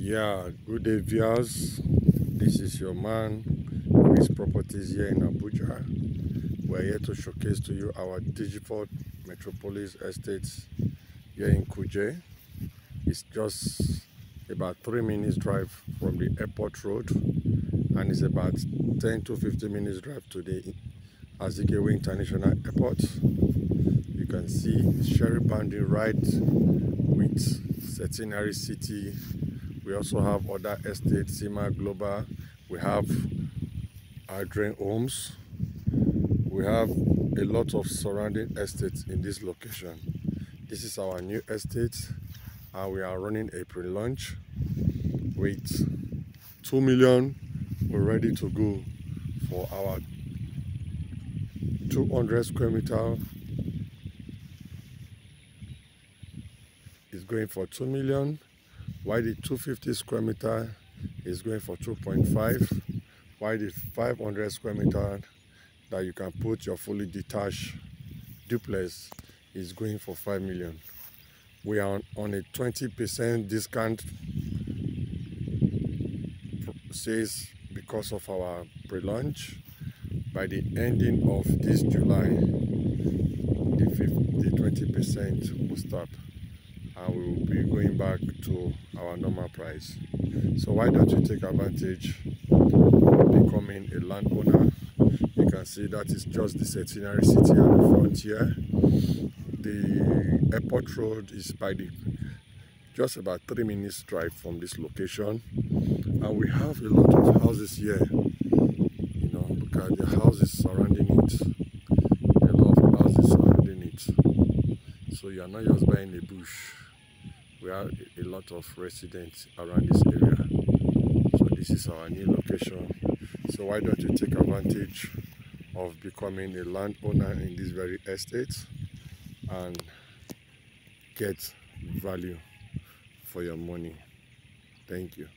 Yeah, good day viewers. This is your man, Chris Properties here in Abuja. We're here to showcase to you our digital metropolis estates here in Kuje. It's just about three minutes drive from the airport road and it's about 10 to 15 minutes drive to the Azikiwe International Airport. You can see Sherry boundary right with Centenary City we also have other estates, Sima Global. We have Adron Homes. We have a lot of surrounding estates in this location. This is our new estate and we are running a pre-launch with 2 million. We're ready to go for our 200 square meter is going for 2 million why the 250 square meter is going for 2.5 why the 500 square meter that you can put your fully detached duplex is going for 5 million? We are on a 20 percent discount says because of our pre-launch. By the ending of this july the 20 percent will stop and we will be going back to our normal price. So why don't you take advantage of becoming a landowner? You can see that is just the centenary city at the front here. The airport road is by the just about three minutes drive from this location and we have a lot of houses here you know because the houses surrounding it a lot of houses surrounding it so you are not just buying a bush we have a lot of residents around this area. So this is our new location. So why don't you take advantage of becoming a landowner in this very estate and get value for your money? Thank you